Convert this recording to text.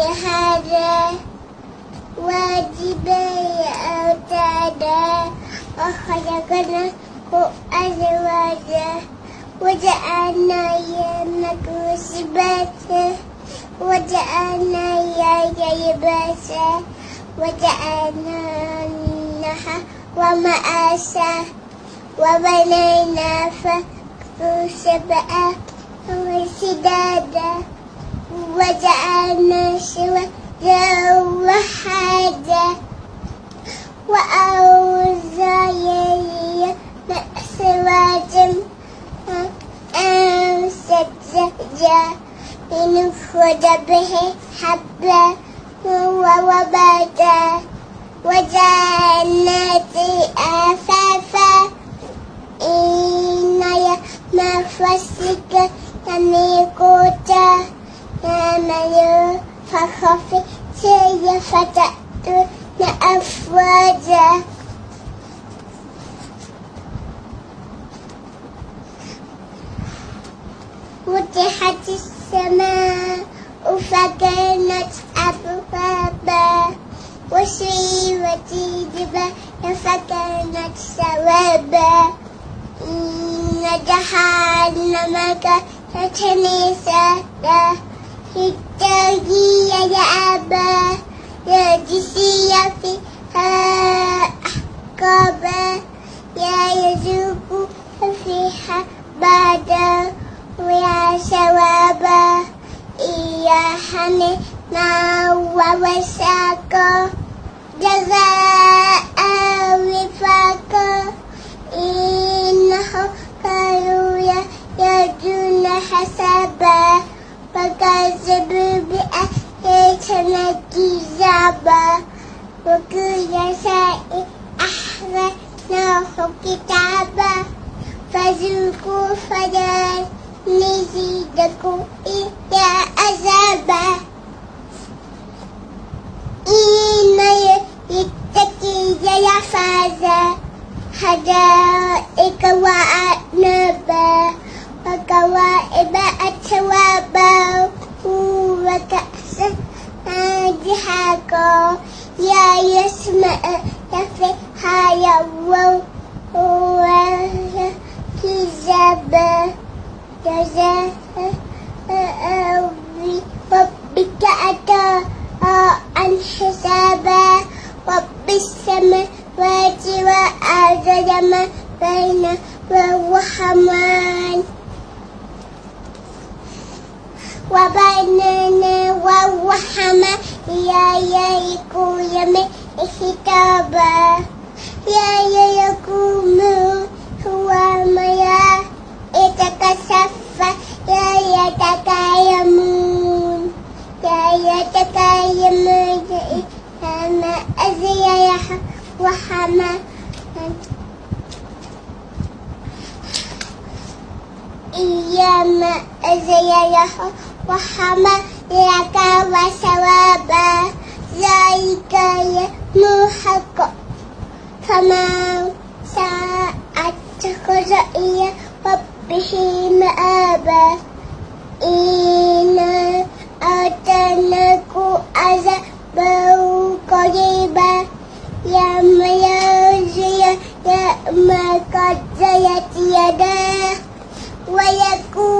Ya hada Wajib ya tada Oh khalaqana Ku azwaja وجعلنا يمك سباتا وجعلنا يا لباسا وجعلنا النهر ومآسا وبنينا فوق سبعا وسدادا وجعلنا سودا وحادا وأوزايا سواجا أمسجا لنفرد به حبا ووبدا وجنات أفافا مفسك يميقوتا يمن فخفي سيفتأتون أفواجا فتحت السماء فكانت أبوابا وسيرت الجبال فكانت سوابا إن جهنم كانت ميسادا للتغيير يأبى يجزي فيها أحقابا يا يذوق فيها بعدا ويا ثوابا يا حمينا ووساقا جزاء وفاقا فذوقوا فلا نزيدكم إلا عذابا إن يتقي يفاز حدائق وأعنابا وكواعب أترابا وكأسا دحاقا يا يسمع يفيها يوم ربك أتى عن حسابا رب السماوات والأرض ما بين والرحمن وبيننا والرحمن يا يريكو يمي كتابا يا يريكو يا يتكيمون أما أزيا وحما إياما أزيا وحما لك وثوابا ذلك يمحق فما ساءت إلى ربه. مآبا إنا لكم عذابا قريبا يوم يرجع يوم قد يداه ويكون